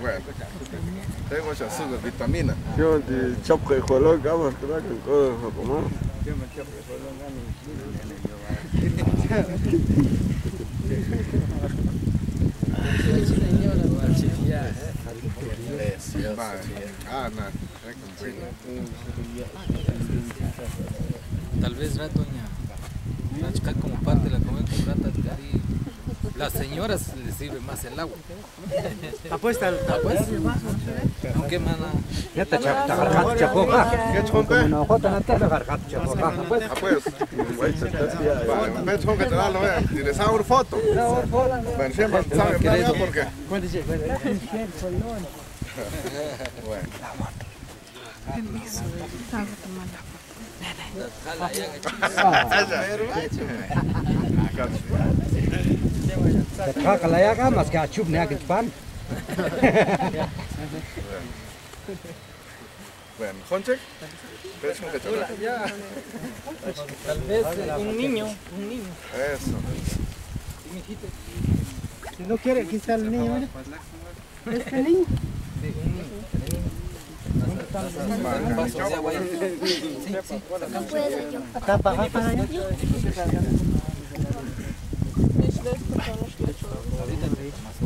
Bueno, tengo ya su vitamina. Yo de como. Ah, parte de la comida con. Las señoras les sirve más el agua. Apuesta Pues, mana. Ya te chapoca. ¿Qué chompe? No, jota no te agarra chapoca. Pues, Ah, pues. Vale, ve chompe te da lo ve. ¿Tienes una foto? Bueno, siempre sabe más porque. Bueno. la ya ka mas ka chup ne ka pan. Bueno, Jonchek. Ve chompe te da. Tal vez un niño, un niño. Eso. Si no quiere, aquí está el niño, mira. Un de agua. Sí. Acá para acá para allá.